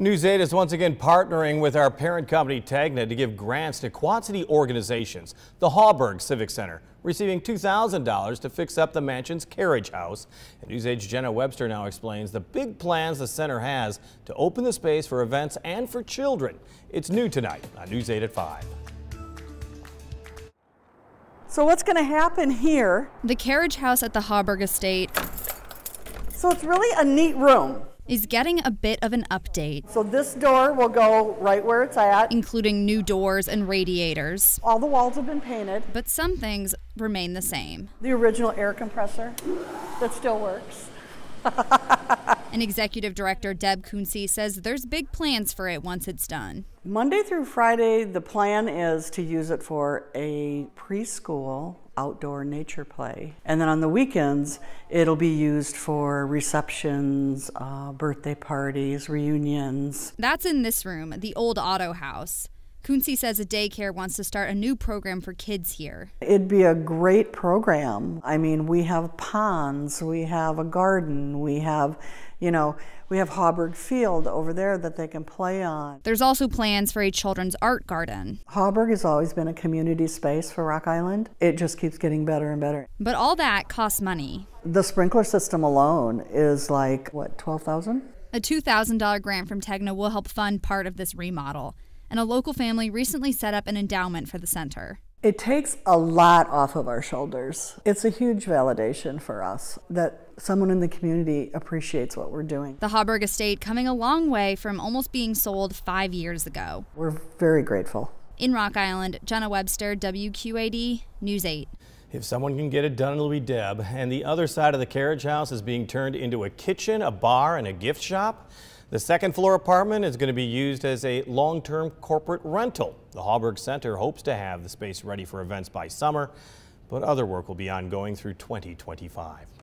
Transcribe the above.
News 8 is once again partnering with our parent company Tegna to give grants to Quad City organizations. The Hauberg Civic Center receiving $2,000 to fix up the mansion's carriage house. And News 8's Jenna Webster now explains the big plans the center has to open the space for events and for children. It's new tonight on News 8 at 5. So what's going to happen here? The carriage house at the Hauberg estate. So it's really a neat room is getting a bit of an update. So this door will go right where it's at, including new doors and radiators. All the walls have been painted, but some things remain the same. The original air compressor that still works. An executive director, Deb Kunze, says there's big plans for it once it's done. Monday through Friday, the plan is to use it for a preschool outdoor nature play. And then on the weekends, it'll be used for receptions, uh, birthday parties, reunions. That's in this room, the old auto house. Kunze says a daycare wants to start a new program for kids here. It'd be a great program. I mean, we have ponds, we have a garden, we have, you know, we have Hauberg Field over there that they can play on. There's also plans for a children's art garden. Hauberg has always been a community space for Rock Island. It just keeps getting better and better. But all that costs money. The sprinkler system alone is like, what, 12,000? A $2,000 grant from Tegna will help fund part of this remodel and a local family recently set up an endowment for the center. It takes a lot off of our shoulders. It's a huge validation for us that someone in the community appreciates what we're doing. The Hauberg estate coming a long way from almost being sold five years ago. We're very grateful. In Rock Island, Jenna Webster, WQAD, News 8. If someone can get it done, it'll be Deb. And the other side of the carriage house is being turned into a kitchen, a bar, and a gift shop. The second floor apartment is going to be used as a long-term corporate rental. The Hauberg Center hopes to have the space ready for events by summer, but other work will be ongoing through 2025.